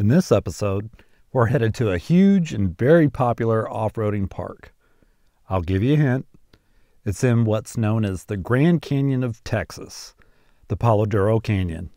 In this episode, we're headed to a huge and very popular off roading park. I'll give you a hint. It's in what's known as the Grand Canyon of Texas, the Palo Duro Canyon.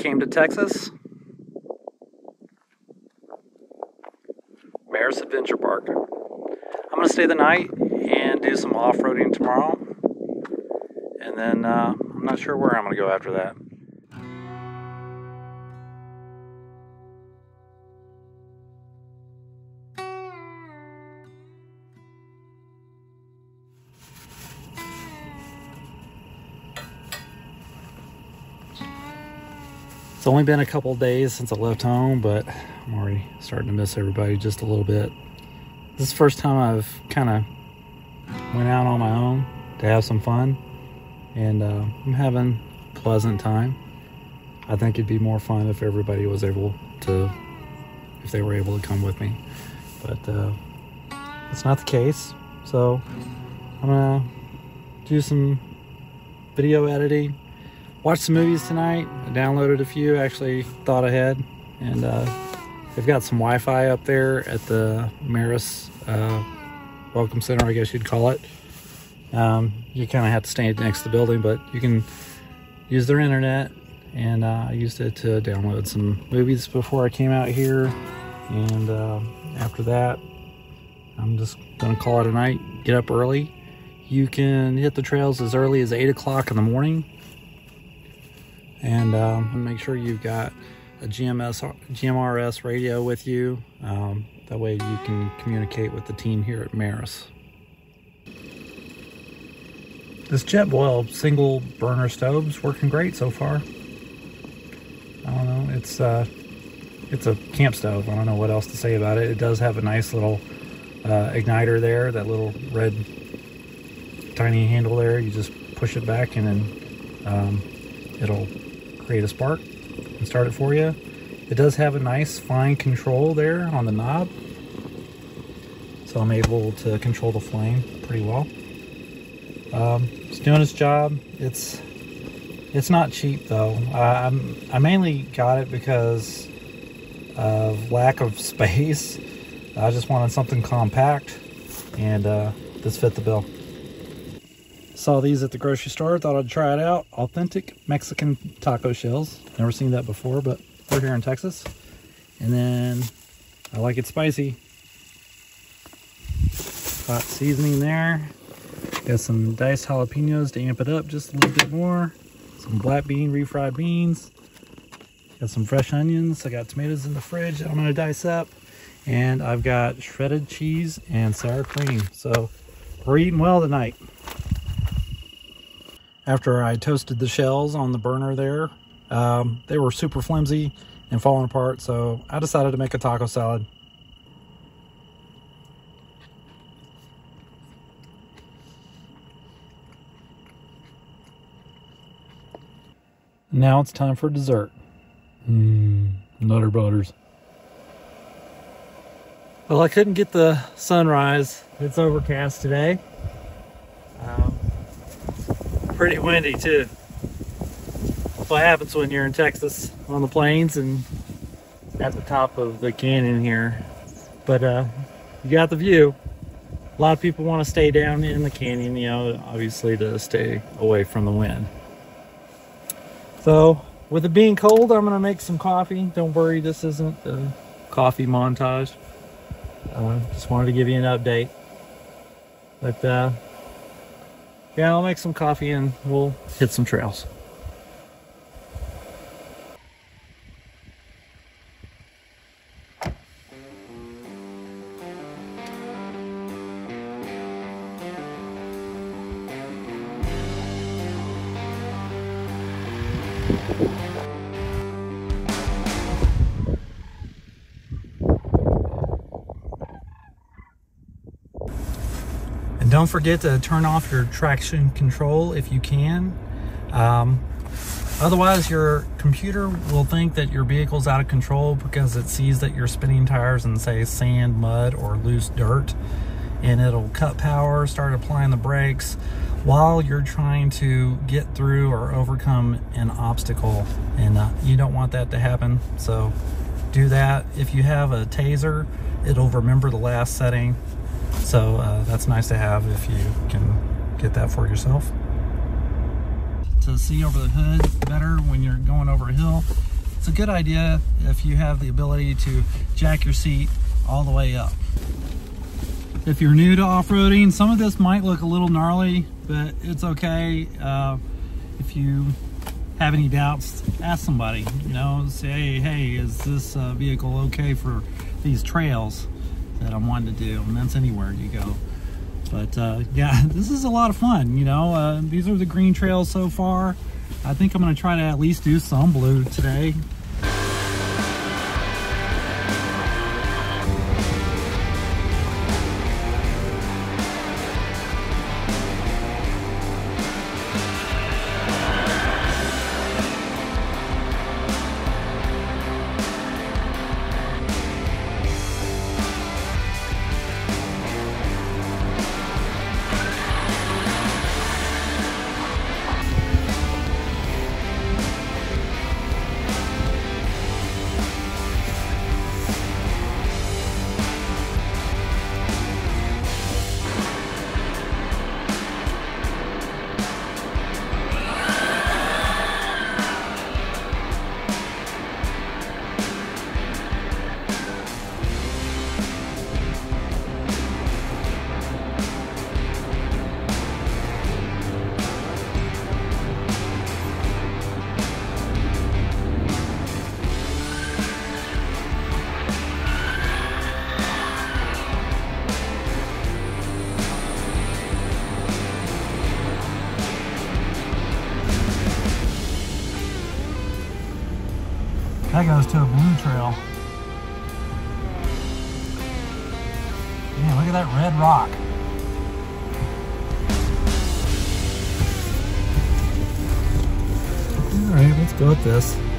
Came to Texas Merus Adventure Park. I'm going to stay the night and do some off roading tomorrow. And then uh, I'm not sure where I'm going to go after that. It's only been a couple days since I left home, but I'm already starting to miss everybody just a little bit. This is the first time I've kind of went out on my own to have some fun, and uh, I'm having a pleasant time. I think it'd be more fun if everybody was able to, if they were able to come with me, but uh, it's not the case. So I'm gonna do some video editing watched some movies tonight. I downloaded a few. Actually, thought ahead, and uh, they've got some Wi-Fi up there at the Merus uh, Welcome Center, I guess you'd call it. Um, you kind of have to stay next to the building, but you can use their internet. And uh, I used it to download some movies before I came out here, and uh, after that, I'm just gonna call it a night. Get up early. You can hit the trails as early as eight o'clock in the morning and um, make sure you've got a GMS GMRS radio with you. Um, that way you can communicate with the team here at Merus. This Jetboil single burner stove's working great so far. I don't know, it's uh, it's a camp stove. I don't know what else to say about it. It does have a nice little uh, igniter there, that little red tiny handle there. You just push it back and then um, it'll create a spark and start it for you. It does have a nice fine control there on the knob. So I'm able to control the flame pretty well. Um, it's doing its job. It's it's not cheap though. I, I'm, I mainly got it because of lack of space. I just wanted something compact and uh, this fit the bill. Saw these at the grocery store, thought I'd try it out. Authentic Mexican taco shells. Never seen that before, but we're here in Texas. And then I like it spicy. Hot seasoning there. Got some diced jalapenos to amp it up just a little bit more. Some black bean refried beans. Got some fresh onions. I got tomatoes in the fridge that I'm gonna dice up. And I've got shredded cheese and sour cream. So we're eating well tonight after I toasted the shells on the burner there. Um, they were super flimsy and falling apart, so I decided to make a taco salad. Now it's time for dessert. Mmm, Nutter Butters. Well, I couldn't get the sunrise. It's overcast today pretty windy too. That's what happens when you're in Texas on the plains and at the top of the canyon here. But uh, you got the view. A lot of people want to stay down in the canyon, you know, obviously to stay away from the wind. So with it being cold, I'm going to make some coffee. Don't worry, this isn't a coffee montage. Uh, just wanted to give you an update. But uh, yeah, I'll make some coffee and we'll hit some trails. Don't forget to turn off your traction control if you can. Um, Otherwise, your computer will think that your vehicle's out of control because it sees that you're spinning tires in, say, sand, mud, or loose dirt. And it'll cut power, start applying the brakes while you're trying to get through or overcome an obstacle. And uh, you don't want that to happen. So do that. If you have a Tazer, it'll remember the last setting. So uh, that's nice to have if you can get that for yourself to see over the hood better when you're going over a hill. It's a good idea if you have the ability to jack your seat all the way up. If you're new to off-roading, some of this might look a little gnarly, but it's okay. Uh, if you have any doubts, ask somebody, you know, say, hey, is this uh, vehicle okay for these trails that I'm wanting to do? And that's anywhere you go. But uh, yeah, this is a lot of fun, you know. Uh, these are the green trails so far. I think I'm to try to at least do some blue today. Goes to a blue trail. Man, look at that red rock. All right, let's go with this.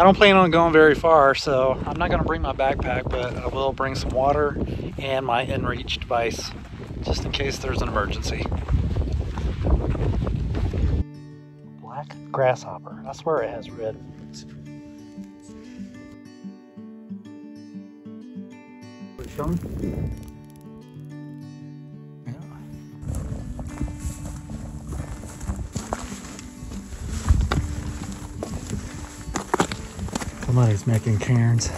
I don't plan on going very far, so I'm not going to bring my backpack, but I will bring some water and my inReach device, just in case there's an emergency. Black grasshopper. I swear it has red. Somebody's making cairns.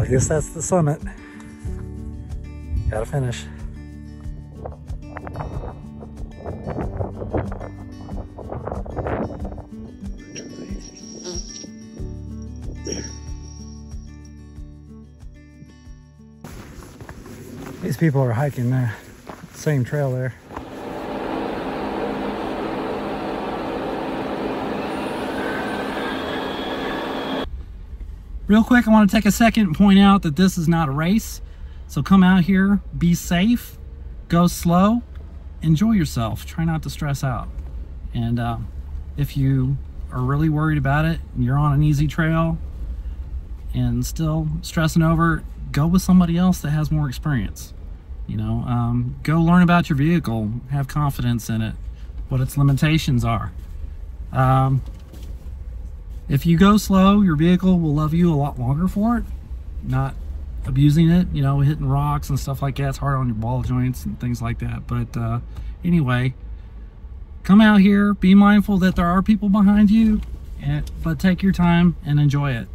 I guess that's the summit. Gotta finish. These people are hiking the same trail there. Real quick, I want to take a second and point out that this is not a race. So come out here, be safe, go slow, enjoy yourself. Try not to stress out. And uh, if you are really worried about it, and you're on an easy trail and still stressing over, go with somebody else that has more experience. You know, um, go learn about your vehicle, have confidence in it, what its limitations are. Um, if you go slow, your vehicle will love you a lot longer for it, not abusing it, you know, hitting rocks and stuff like that. It's hard on your ball joints and things like that. But uh, anyway, come out here, be mindful that there are people behind you, and, but take your time and enjoy it.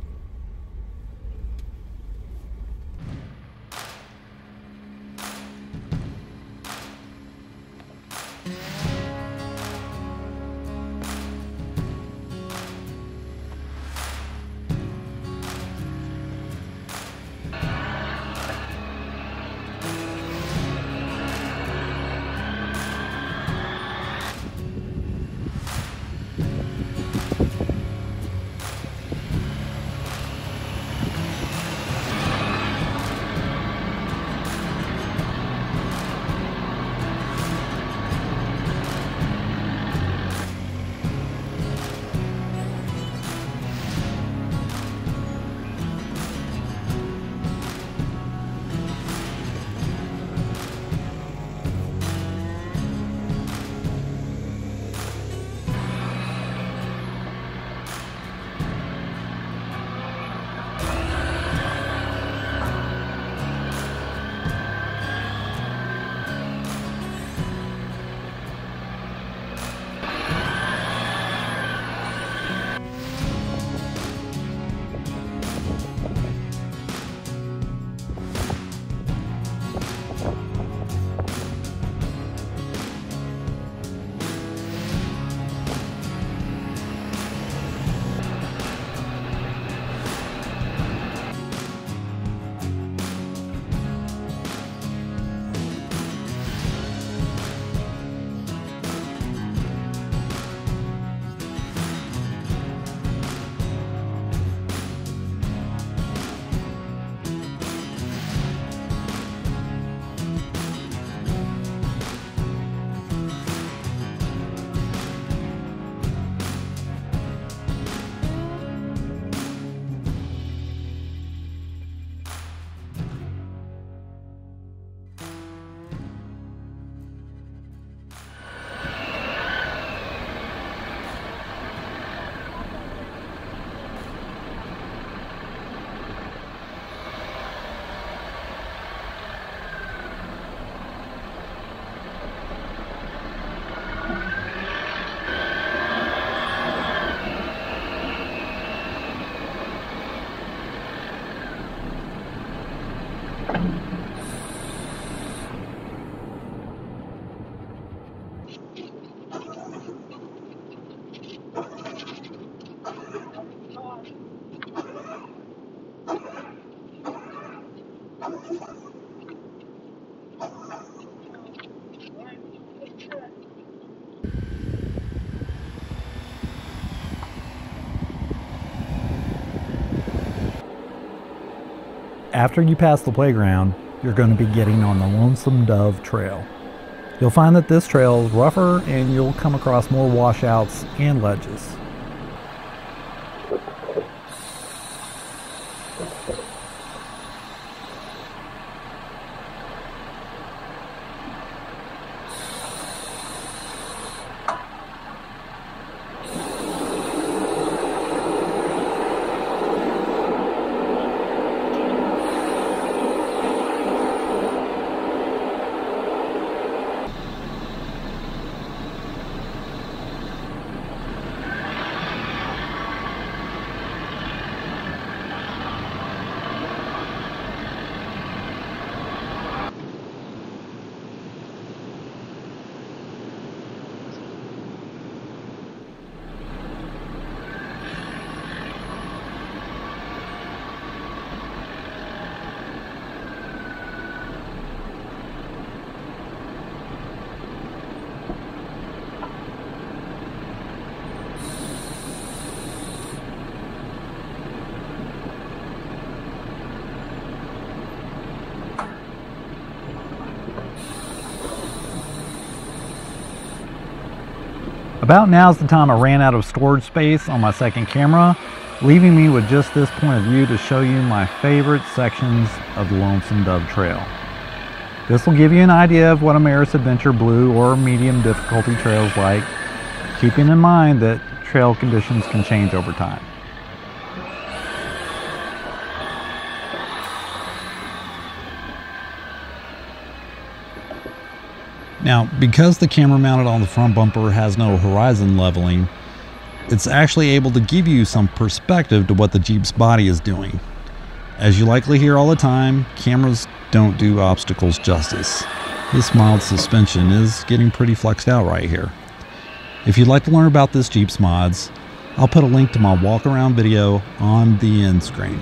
After you pass the playground, you're going to be getting on the Lonesome Dove Trail. You'll find that this trail is rougher and you'll come across more washouts and ledges. About now is the time I ran out of storage space on my second camera, leaving me with just this point of view to show you my favorite sections of the Lonesome Dove Trail. This will give you an idea of what a Merus Adventure Blue or medium difficulty trail is like, keeping in mind that trail conditions can change over time. Now, because the camera mounted on the front bumper has no horizon leveling, it's actually able to give you some perspective to what the Jeep's body is doing. As you likely hear all the time, cameras don't do obstacles justice. This mild suspension is getting pretty flexed out right here. If you'd like to learn about this Jeep's mods, I'll put a link to my walk around video on the end screen.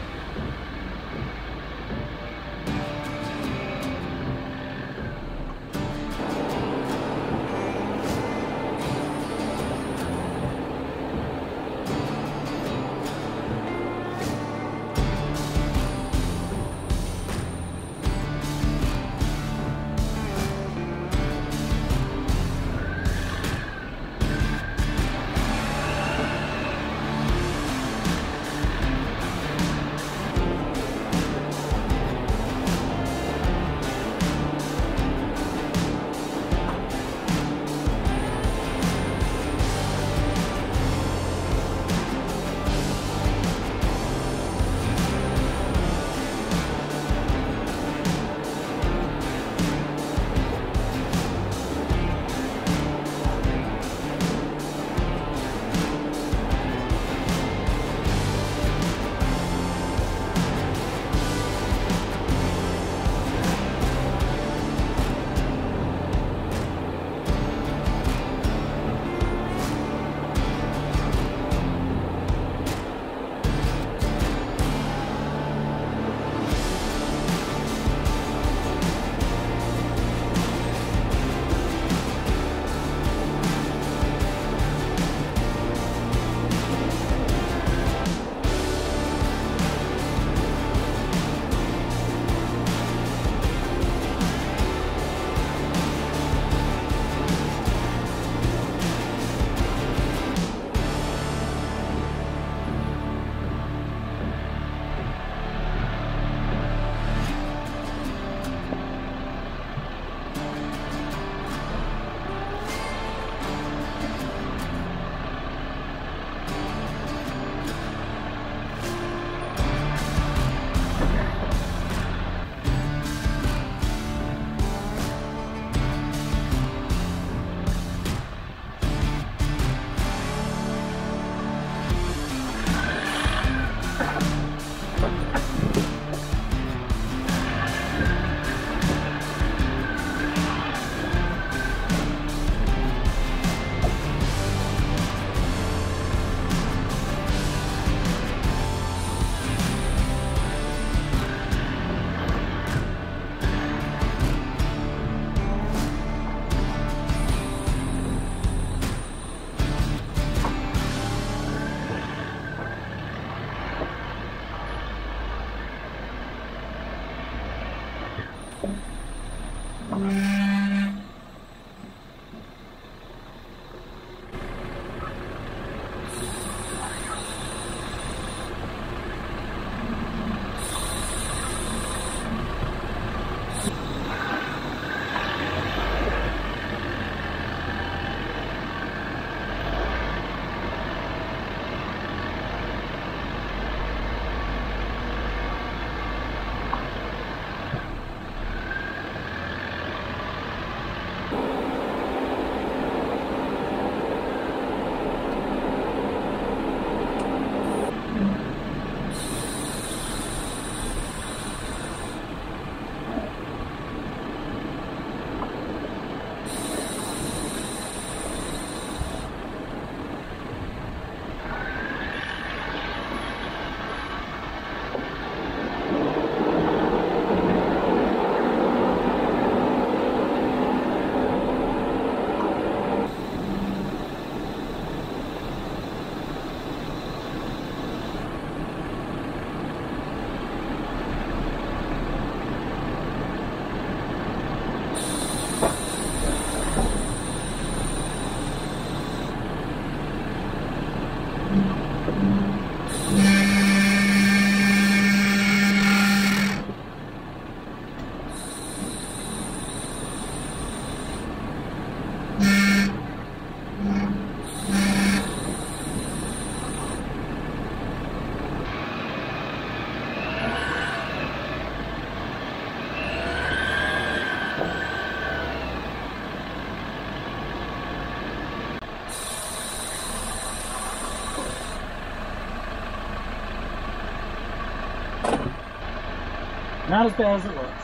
Not as bad as it looks.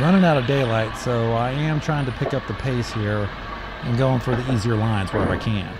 Running out of daylight, so I am trying to pick up the pace here and going for the easier lines where I can.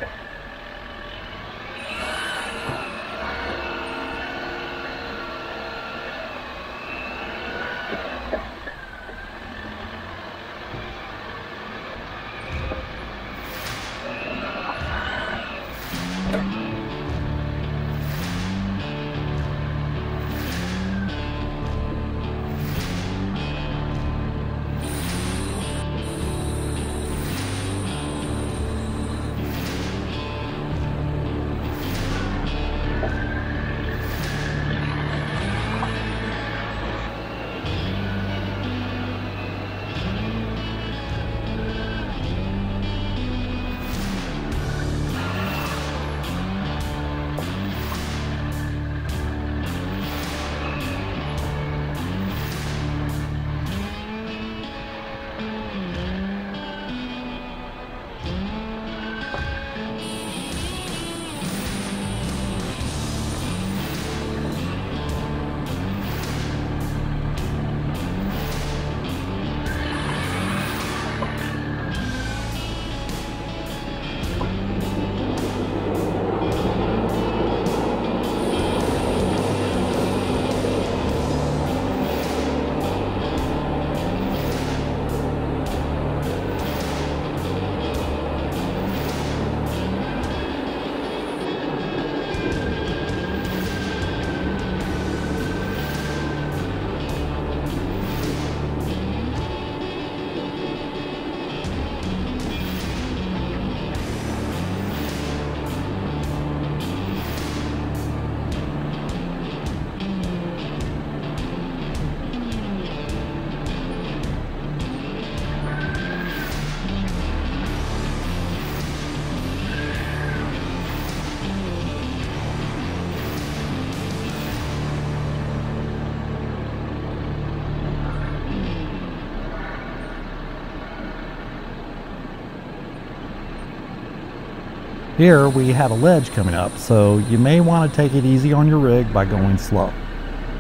Here we have a ledge coming up, so you may want to take it easy on your rig by going slow.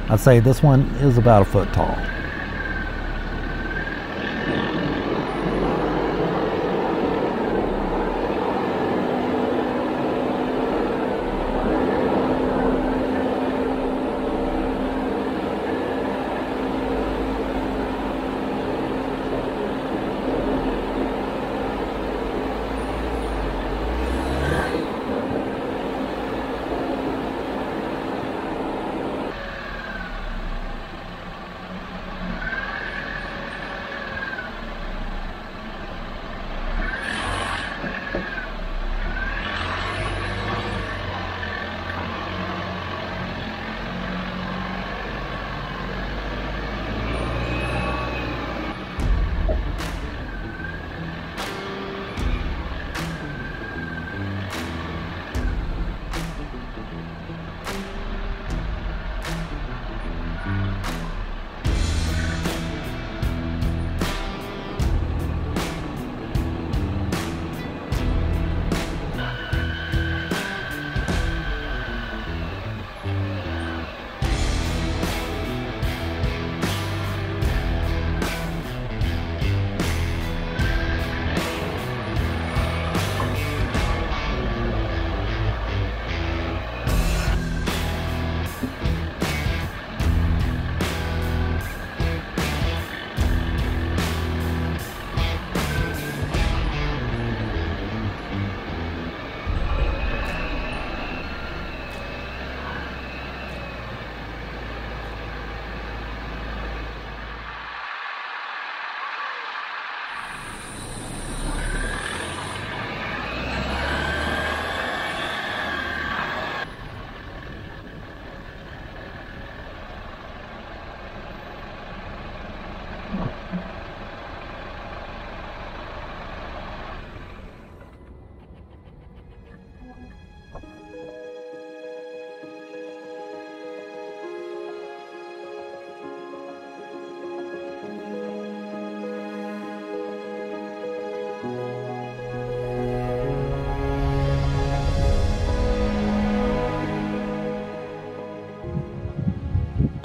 I'd say this one is about a foot tall.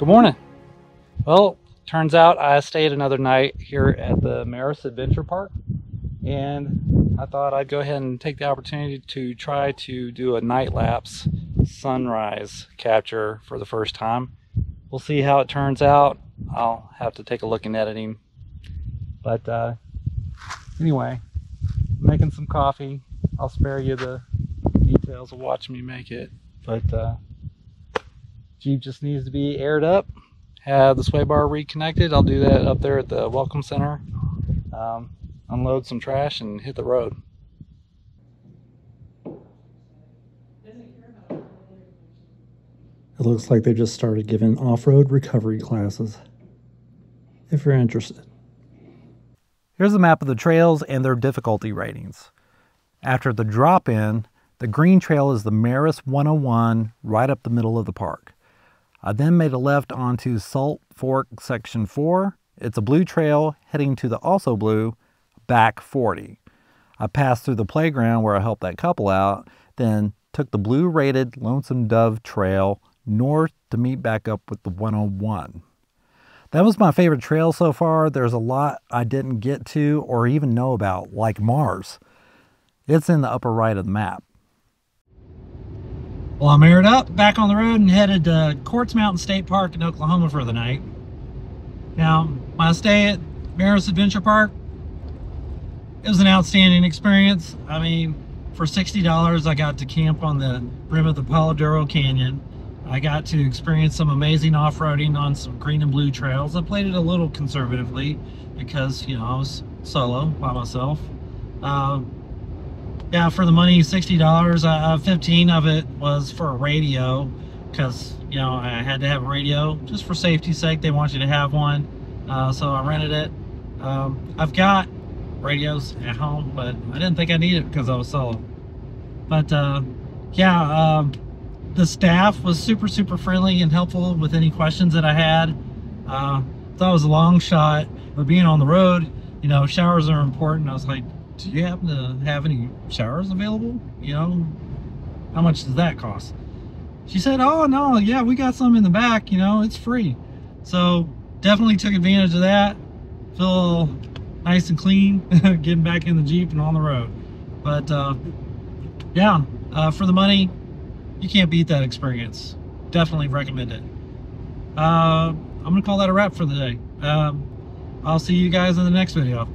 Good morning. Well, turns out I stayed another night here at the Merus Adventure Park and I thought I'd go ahead and take the opportunity to try to do a night lapse sunrise capture for the first time. We'll see how it turns out. I'll have to take a look in editing. But uh, anyway, making some coffee. I'll spare you the details of watching me make it. But uh, Jeep just needs to be aired up. Have the sway bar reconnected. I'll do that up there at the Welcome Center. Um, unload some trash and hit the road. It looks like they just started giving off-road recovery classes. If you're interested. Here's a map of the trails and their difficulty ratings. After the drop-in, the green trail is the Merus 101 right up the middle of the park. I then made a left onto Salt Fork Section 4. It's a blue trail heading to the also blue back 40. I passed through the playground where I helped that couple out, then took the blue rated Lonesome Dove Trail north to meet back up with the 101. That was my favorite trail so far. There's a lot I didn't get to or even know about, like Mars. It's in the upper right of the map. Well, I'm aired up, back on the road, and headed to Quartz Mountain State Park in Oklahoma for the night. Now, my stay at Merus Adventure Park, it was an outstanding experience. I mean, for $60, I got to camp on the rim of the Palo Duro Canyon. I got to experience some amazing off-roading on some green and blue trails. I played it a little conservatively because, you know, I was solo by myself. Uh, yeah, for the money, $60, uh, 15 of it was for a radio because, you know, I had to have a radio just for safety's sake. They want you to have one. Uh, so I rented it. Um, I've got radios at home, but I didn't think I needed it because I was solo. But uh, yeah, um, the staff was super, super friendly and helpful with any questions that I had. Uh, thought it was a long shot, but being on the road, you know, showers are important. I was like, do you happen to have any showers available? You know, how much does that cost? She said, oh, no, yeah, we got some in the back, you know, it's free. So definitely took advantage of that. Feel nice and clean, getting back in the Jeep and on the road. But uh, yeah, uh, for the money, you can't beat that experience. Definitely recommend it. Uh, I'm to call that a wrap for the day. Um, I'll see you guys in the next video.